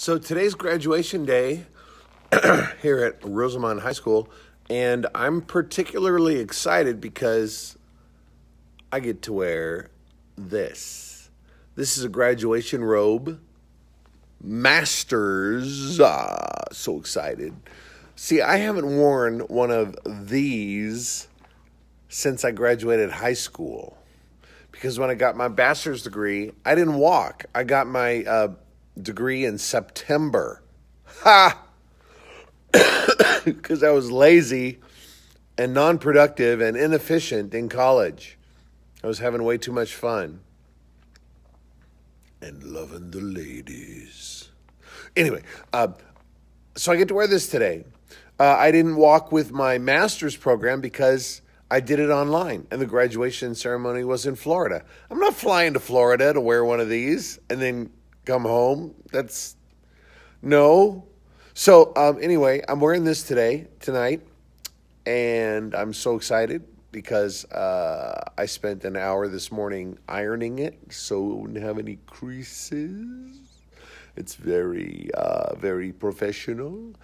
So today's graduation day here at Rosamond High School, and I'm particularly excited because I get to wear this. This is a graduation robe. Masters. Ah, so excited. See, I haven't worn one of these since I graduated high school. Because when I got my bachelor's degree, I didn't walk. I got my uh, degree in September. Ha! Because I was lazy and non productive and inefficient in college. I was having way too much fun and loving the ladies. Anyway, uh, so I get to wear this today. Uh, I didn't walk with my master's program because I did it online, and the graduation ceremony was in Florida. I'm not flying to Florida to wear one of these and then come home. That's no. So um, anyway, I'm wearing this today, tonight, and I'm so excited because uh, I spent an hour this morning ironing it so it wouldn't have any creases. It's very, uh, very professional.